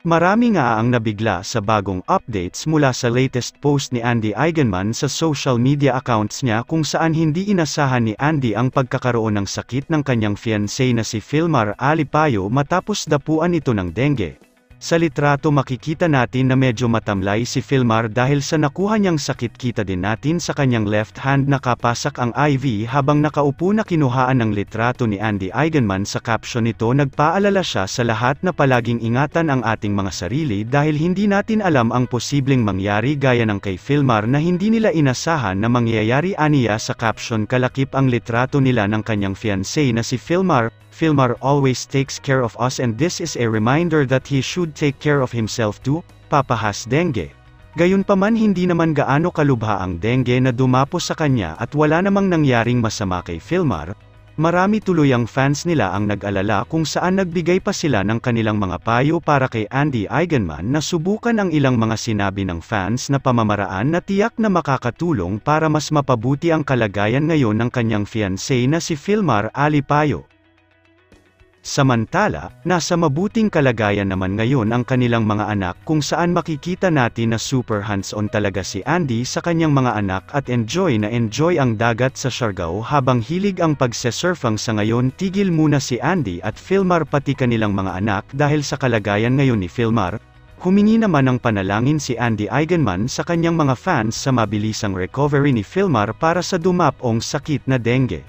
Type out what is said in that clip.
Marami nga ang nabigla sa bagong updates mula sa latest post ni Andy Eigenman sa social media accounts niya kung saan hindi inasahan ni Andy ang pagkakaroon ng sakit ng kanyang fiancé na si Filmar Alipayo matapos dapuan ito ng dengue. Sa litrato makikita natin na medyo matamlay si Filmar dahil sa nakuha niyang sakit kita din natin sa kanyang left hand nakapasak ang IV habang nakaupo na kinuhaan ng litrato ni Andy Eigenman sa caption nito. Nagpaalala siya sa lahat na palaging ingatan ang ating mga sarili dahil hindi natin alam ang posibleng mangyari gaya ng kay Filmar na hindi nila inasahan na mangyayari aniya sa caption. Kalakip ang litrato nila ng kanyang fiancé na si Filmar, Filmar always takes care of us and this is a reminder that he should take care of himself too, papahas dengue. Gayunpaman hindi naman gaano kalubha ang dengue na dumapo sa kanya at wala namang nangyaring masama kay Filmar, Marami tuloy ang fans nila ang nag-alala kung saan nagbigay pa sila ng kanilang mga payo para kay Andy Eigenman na subukan ang ilang mga sinabi ng fans na pamamaraan na tiyak na makakatulong para mas mapabuti ang kalagayan ngayon ng kanyang fiancé na si Filmar Alipayo. Samantala, nasa mabuting kalagayan naman ngayon ang kanilang mga anak kung saan makikita natin na super hands-on talaga si Andy sa kanyang mga anak at enjoy na enjoy ang dagat sa Siargao habang hilig ang pagsesurfang sa ngayon tigil muna si Andy at Filmar pati kanilang mga anak dahil sa kalagayan ngayon ni Filmar, humingi naman ng panalangin si Andy Eigenman sa kanyang mga fans sa mabilisang recovery ni Filmar para sa dumapong sakit na dengue.